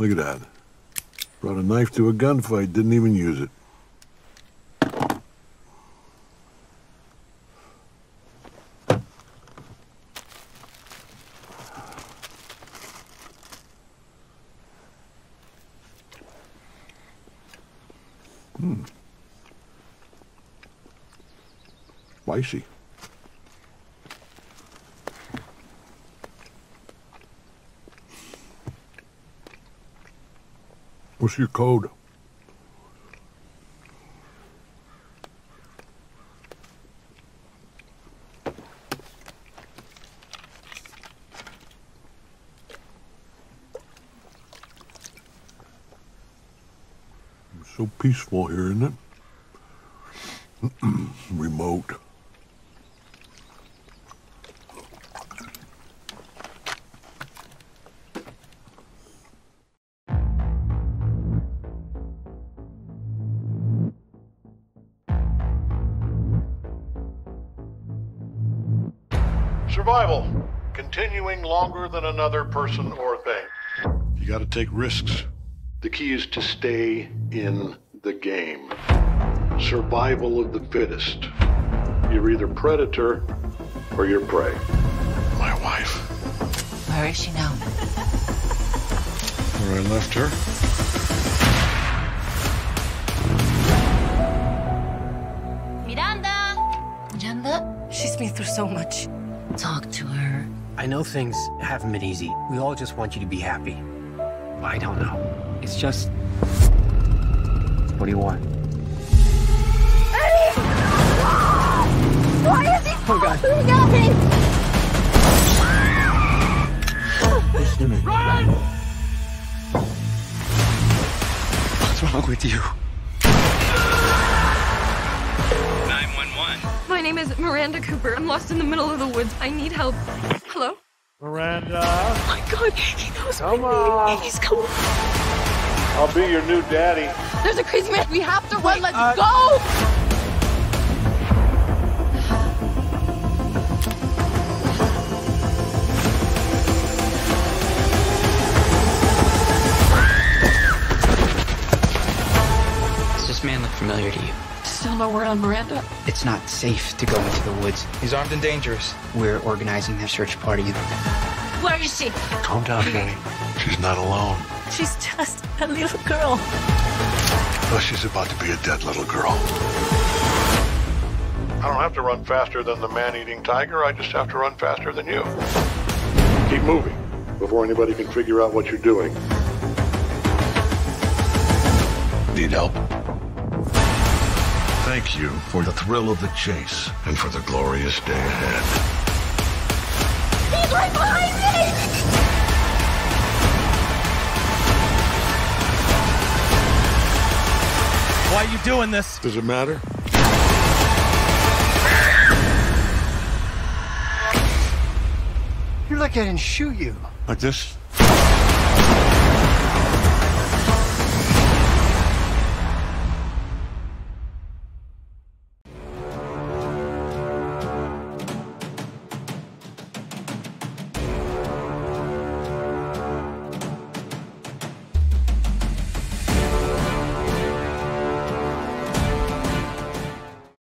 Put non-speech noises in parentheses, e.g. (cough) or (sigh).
Look at that. Brought a knife to a gunfight, didn't even use it. Hmm. Spicy. What's your code? It's so peaceful here, isn't it? (clears throat) Remote. Survival. Continuing longer than another person or thing. You gotta take risks. The key is to stay in the game. Survival of the fittest. You're either predator or you're prey. My wife. Where is she now? Where I left her? Miranda! Miranda? She's been through so much. Talk to her. I know things haven't been easy. We all just want you to be happy. I don't know. It's just. What do you want? Eddie! Why is he Oh, God. following at me? Listen to me. What's wrong with you? My name is Miranda Cooper. I'm lost in the middle of the woods. I need help. Hello? Miranda, Oh my god, he knows Come my on. He's coming. I'll be your new daddy. There's a crazy man. We have to run. Let's uh, go! Does this man look familiar to you? Still no word on Miranda? It's not safe to go into the woods. He's armed and dangerous. We're organizing their search party. Where is she? Calm down, Kenny. She's not alone. She's just a little girl. Well, she's about to be a dead little girl. I don't have to run faster than the man-eating tiger. I just have to run faster than you. Keep moving before anybody can figure out what you're doing. Need help? Thank you for the thrill of the chase and for the glorious day ahead. He's right behind me! Why are you doing this? Does it matter? You're lucky I didn't shoot you. Like this?